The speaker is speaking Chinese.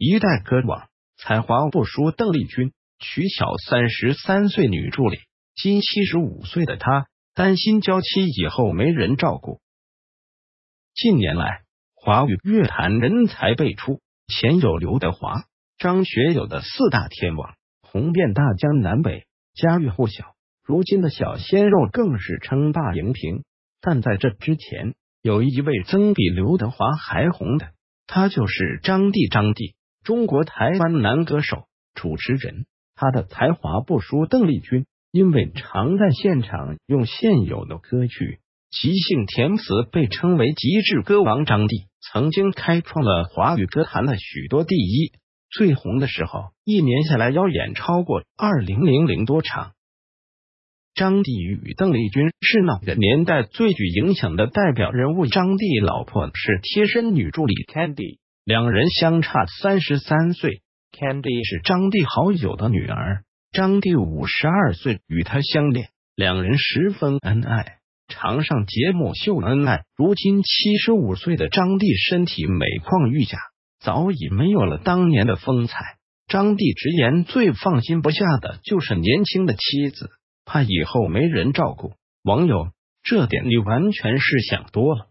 一代歌王，才华不输邓丽君，娶小三十三岁女助理。今七十五岁的她，担心娇妻以后没人照顾。近年来，华语乐坛人才辈出，前有刘德华、张学友的四大天王，红遍大江南北，家喻户晓。如今的小鲜肉更是称霸荧屏。但在这之前，有一位曾比刘德华还红的，他就是张帝。张帝，中国台湾男歌手、主持人，他的才华不输邓丽君。因为常在现场用现有的歌曲即兴填词，被称为极致歌王。张帝曾经开创了华语歌坛的许多第一，最红的时候，一年下来要演超过二零零零多场。张帝与邓丽君是那个年代最具影响的代表人物。张帝老婆是贴身女助理 Candy，两人相差三十三岁。Candy 是张帝好友的女儿。张帝五十二岁，与他相恋，两人十分恩爱，常上节目秀恩爱。如今七十五岁的张帝身体每况愈下，早已没有了当年的风采。张帝直言，最放心不下的就是年轻的妻子，怕以后没人照顾。网友，这点你完全是想多了。